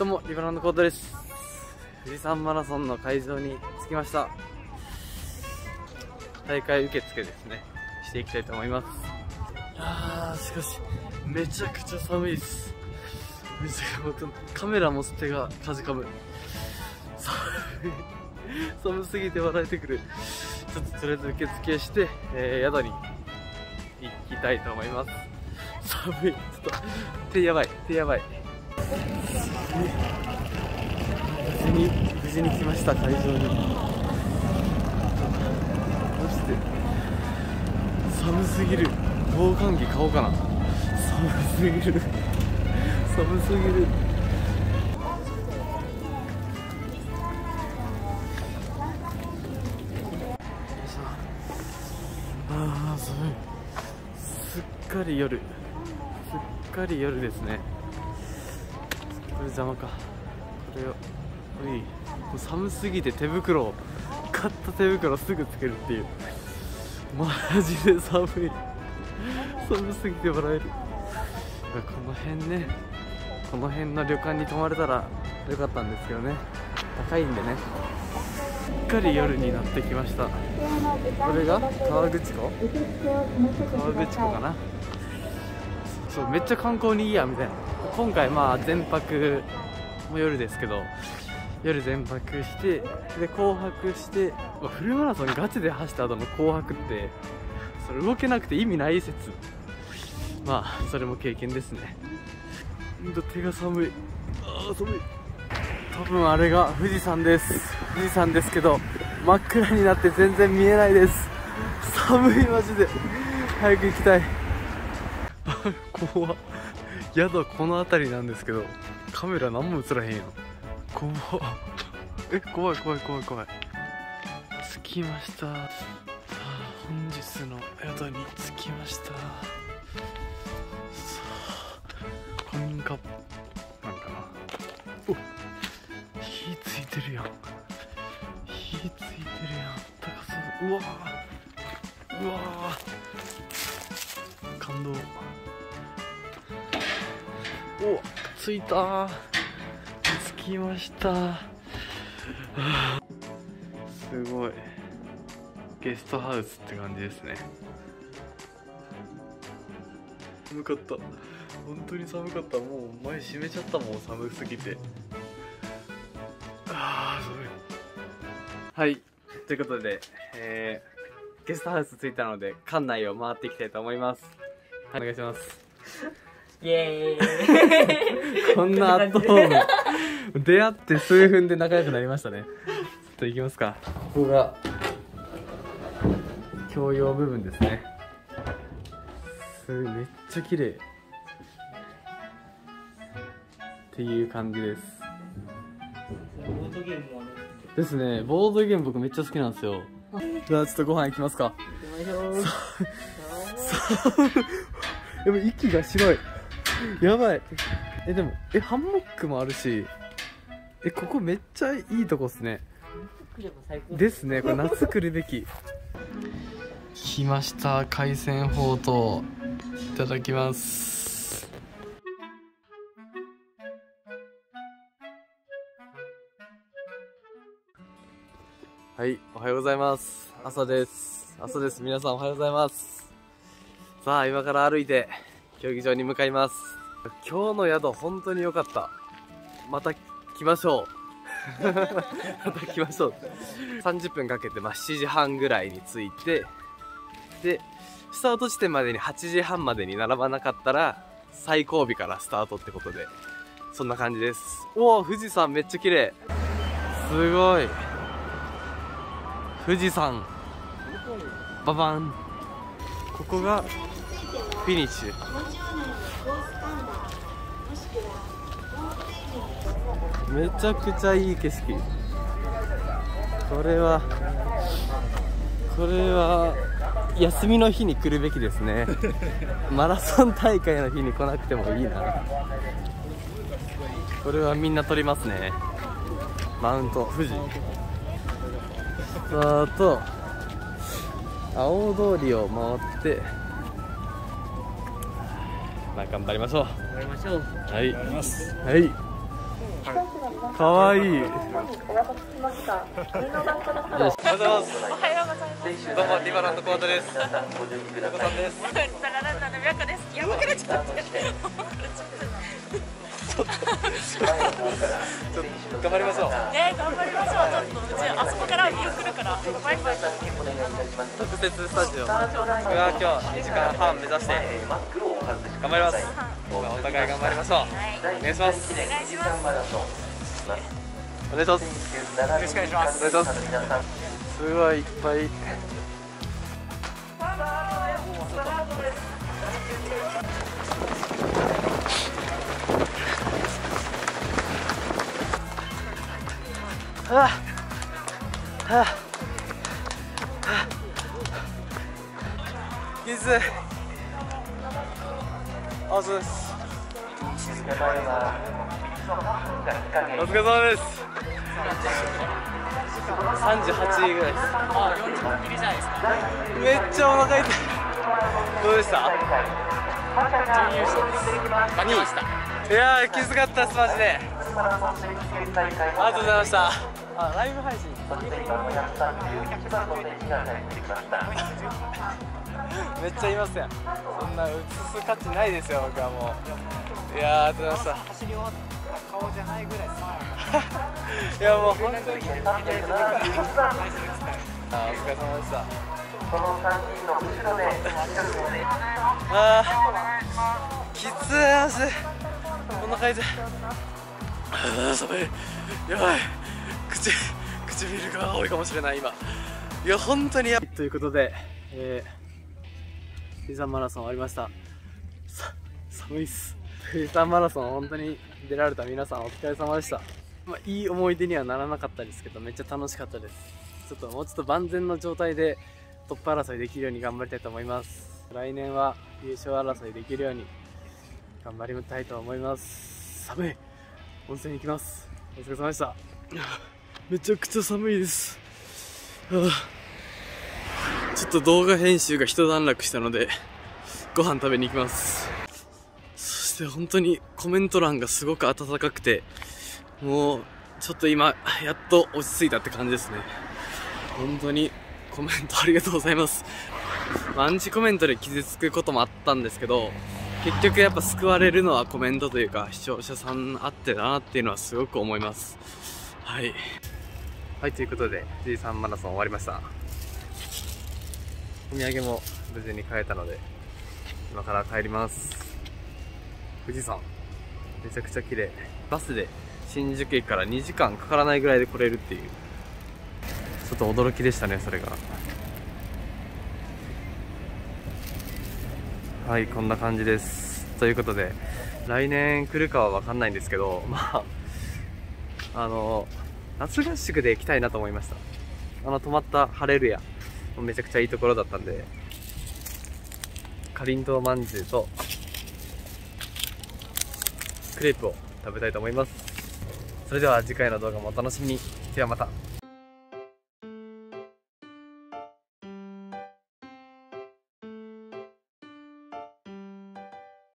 どうもリバランドコートです。富士山マラソンの会場に着きました。大会受付ですね。していきたいと思います。いやーしかしめちゃくちゃ寒いです。めちゃくちゃカメラ持つ手がかじかむ。寒い。寒すぎて笑えてくる。ちょっととりあえず受付して、えー宿に行きたいと思います。寒い。ちょっと手やばい。手やばい。無事に無事に来ました。会場に。どうして寒すぎる。防寒着買おうかな。寒すぎる。寒すぎる。ああ寒い。すっかり夜。すっかり夜ですね。れ邪魔か。これをうい寒すぎて手袋を買った手袋すぐつけるっていう。マジで寒い。寒すぎて笑える。この辺ねこの辺の旅館に泊まれたらよかったんですけどね。高いんでね。すっかり夜になってきました。これが河口湖？河口湖かな。そうめっちゃ観光にいいやみたいな。今回まあ全泊も夜ですけど夜全泊してで紅白してフルマラソンガチで走った後の紅白ってそれ動けなくて意味ない説。まあそれも経験ですね。ほんと手が寒い。あー寒い。多分あれが富士山です。富士山ですけど真っ暗になって全然見えないです。寒いマジで。早く行きたい。怖っ。宿はこの辺りなんですけどカメラ何も映らへんよ怖っ。え怖い怖い怖い怖い。着きました、はあ本日の宿に着きました。古民家。なんかな。お火ついてるやん。火ついてるやん。高そう。うわー。うわー。感動お着いた。着きました。はあすごい。ゲストハウスって感じですね。寒かった。本当に寒かった。もう前閉めちゃったもん寒すぎて。ああすごいはい。ということで、えー、ゲストハウス着いたので館内を回っていきたいと思います。はいお願いしますイエーイ。こんなアットホーム出会って数分で仲良くなりましたね。ちょっと行きますか。ここが共用部分ですね。すめっちゃ綺麗。っていう感じです。ボードゲームもあるですね。ボードゲーム僕めっちゃ好きなんですよ。じゃあちょっとご飯行きますか。行きましょう。でも息が白い やばい。えでもえハンモックもあるしえここめっちゃいいとこっすね。ですねこれ夏来るべき。来ました海鮮ほうとういただきます。はいおはようございます。朝です。朝です。皆さんおはようございます。さあ今から歩いて競技場に向かいます。今日の宿本当に良かった。また来ましょう。また来ましょう。30分かけて、まあ、7時半ぐらいに着いてでスタート地点までに8時半までに並ばなかったら最後尾からスタートってことでそんな感じです。おお富士山めっちゃ綺麗。すごい。富士山。ババン。ここがフィニッシュ。めちゃくちゃいい景色。これはこれは休みの日に来るべきですね。マラソン大会の日に来なくてもいいな。これはみんな撮りますね。マウント。富士。あと青通りを回ってまあ頑張りましょう頑張りましょうはいあります。はいはかわいいお待たせしました。上の段からおはようございますおはようございます。どうもリバランドコートですお子さんですララランナのみやこです。やばくなっちゃって。頑張りましょうね、頑張りましょう。ちょっとうちあそこから見送るから。バイバイ。特設スタジオ今日2時間半目指して頑張ります。お互い頑張りましょう。お願いします。お願いします。お願いします。よろしくお願いします。お願いします。す。ごいいっぱいはあはあはあきついあそうです。お疲れ様です。38位ぐらいです。あ、40切りじゃないです。か。めっちゃお腹痛いどうでした？準優勝です。負けました。いやーきつかったですマジで。ありがとうございましたあライブ配信。めっちゃいますやん。そんな映す価値ないですよ僕はもう。いやーありがとうございました。走り終わった顔じゃないぐらい いやもう本当に。あーお疲れ様でした。あーきついマジでお腹痛いあー寒い。やばい口唇が青いかもしれない今。いや本当にやということでえー、富士山マラソン終わりました。さ寒いっす。富士山マラソン本当に出られた皆さんお疲れ様でした。まあ、いい思い出にはならなかったですけどめっちゃ楽しかったです。ちょっともうちょっと万全の状態でトップ争いできるように頑張りたいと思います。来年は優勝争いできるように頑張りたいと思います。寒い。温泉行きます。お疲れ様でした。めちゃくちゃ寒いです。はあ。ちょっと動画編集が一段落したのでご飯食べに行きます。そして本当にコメント欄がすごく温かくてもうちょっと今やっと落ち着いたって感じですね。本当にコメントありがとうございます。アンチコメントで傷つくこともあったんですけど結局やっぱ救われるのはコメントというか視聴者さんあってだなっていうのはすごく思います。はい。はいということで富士山マラソン終わりました。お土産も無事に買えたので今から帰ります。富士山めちゃくちゃ綺麗。バスで新宿駅から2時間かからないぐらいで来れるっていう。ちょっと驚きでしたねそれが。はいこんな感じです。ということで来年来るかは分かんないんですけどまああの夏合宿で行きたいなと思いました。あの泊まったハレルヤ。めちゃくちゃいいところだったんで。かりんとうまんじゅうとクレープを食べたいと思います。それでは次回の動画もお楽しみに。ではまた。